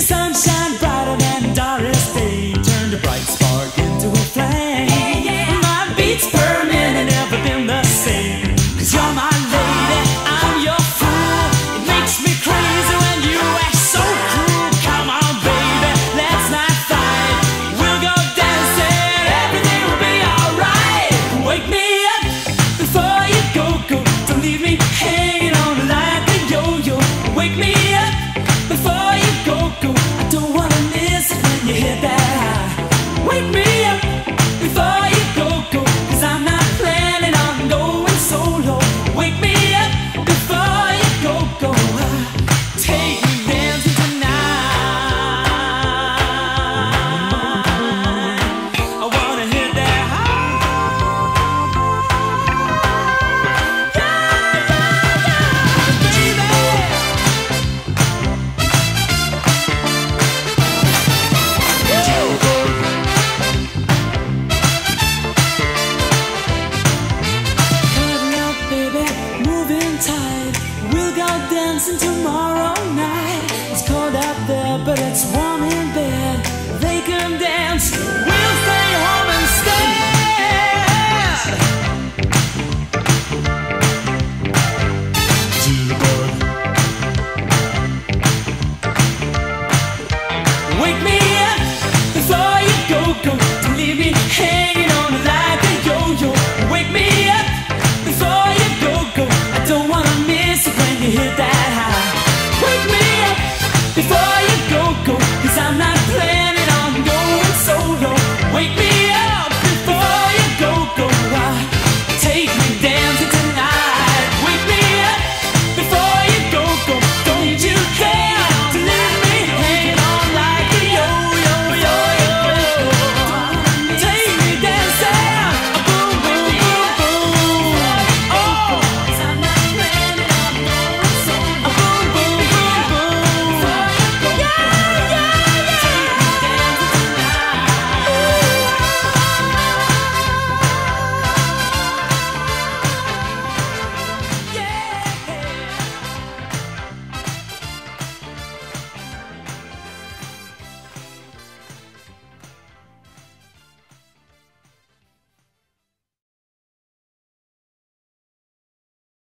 the sun shine brighter than Doris Day turned a bright spark into a flame. My beats. tomorrow night. It's cold out there, but it's warm.